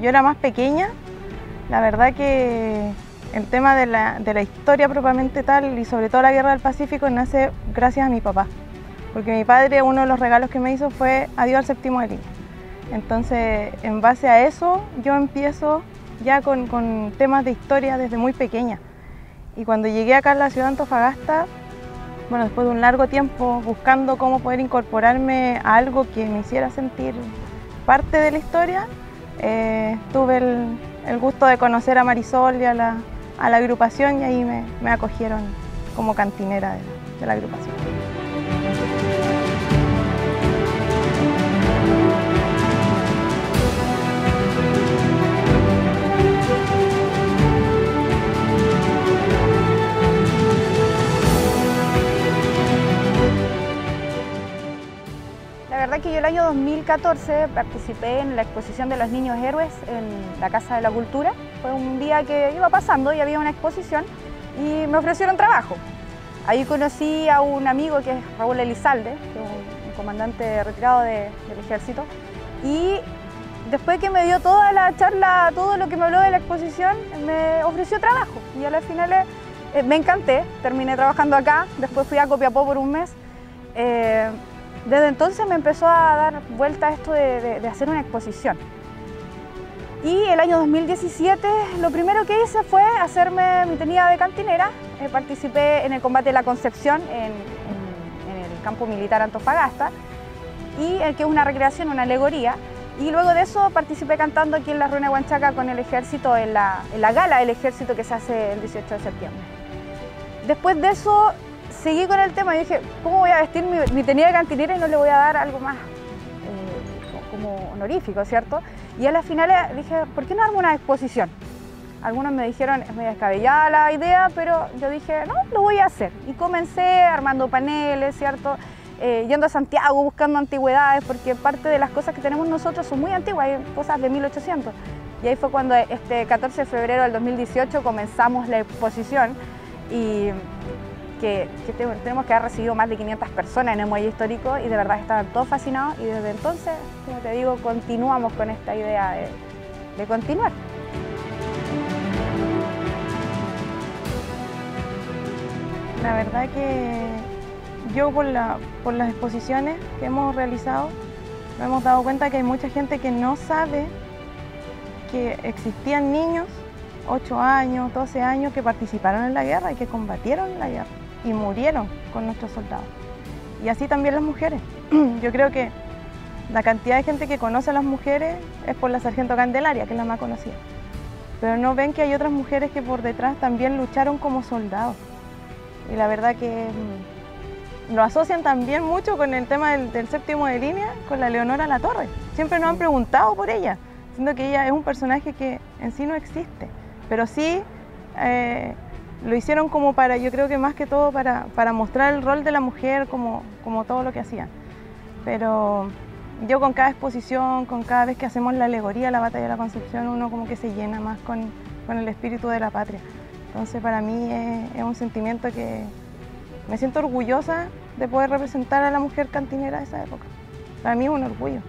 yo era más pequeña, la verdad que el tema de la, historia propiamente tal y sobre todo la guerra del Pacífico nace gracias a mi papá. Porque mi padre, uno de los regalos que me hizo fue adiós al séptimo de. Entonces, en base a eso, yo empiezo ya con, con temas de historia desde muy pequeña. Y cuando llegué acá a la ciudad de Antofagasta, bueno, después de un largo tiempo buscando cómo poder incorporarme a algo que me hiciera sentir parte de la historia, eh, tuve el, el, gusto de conocer a Marisol y a la, a la agrupación y ahí me, me acogieron como cantinera de, de la agrupación. Verdad que yo el año 2014 participé en la exposición de los niños héroes en la Casa de la Cultura. Fue un día que iba pasando y había una exposición y me ofrecieron trabajo. Ahí conocí a un amigo que es Raúl Elizalde, que es un, comandante retirado de, del ejército, y después que me dio toda la charla, todo lo que me habló de la exposición, me ofreció trabajo. Y a las finales eh, me encanté, terminé trabajando acá, después fui a Copiapó por un mes. Eh, desde entonces me empezó a dar vuelta esto de, de, de, hacer una exposición. Y el año 2017 lo primero que hice fue hacerme mi tenida de cantinera. Eh, participé en el combate de la Concepción en, en, en el campo militar Antofagasta, y eh, que es una recreación, una alegoría. Y luego de eso participé cantando aquí en la Ruina Huanchaca con el ejército en la, en la gala del ejército que se hace el 18 de septiembre. Después de eso seguí con el tema y dije, ¿cómo voy a vestir mi, mi tenida de cantinera y no le voy a dar algo más eh, como honorífico, ¿cierto? Y a las finales dije, ¿por qué no armo una exposición? Algunos me dijeron, es medio descabellada la idea, pero yo dije, no, lo voy a hacer. Y comencé armando paneles, ¿cierto? Eh, yendo a Santiago buscando antigüedades, porque parte de las cosas que tenemos nosotros son muy antiguas, hay cosas de 1800. Y ahí fue cuando este 14 de febrero del 2018 comenzamos la exposición y que, tenemos que haber recibido más de 500 personas en el muelle histórico y de verdad estaban todos fascinados y desde entonces, como te digo, continuamos con esta idea de, de continuar. La verdad que yo por, la, por las exposiciones que hemos realizado, nos hemos dado cuenta que hay mucha gente que no sabe que existían niños 8 años, 12 años que participaron en la guerra y que combatieron en la guerra y murieron con nuestros soldados. Y así también las mujeres. Yo creo que la cantidad de gente que conoce a las mujeres es por la sargento Candelaria, que es la más conocida. Pero no ven que hay otras mujeres que por detrás también lucharon como soldados. Y la verdad que mm, lo asocian también mucho con el tema del, del séptimo de línea, con la Leonora La Torre. Siempre nos han preguntado por ella, siendo que ella es un personaje que en sí no existe. Pero sí eh, lo hicieron como para, yo creo que más que todo para, para mostrar el rol de la mujer como, como todo lo que hacían. Pero yo con cada exposición, con cada vez que hacemos la alegoría, la batalla de la Concepción, uno como que se llena más con, con el espíritu de la patria. Entonces para mí es, es, un sentimiento que me siento orgullosa de poder representar a la mujer cantinera de esa época. Para mí es un orgullo.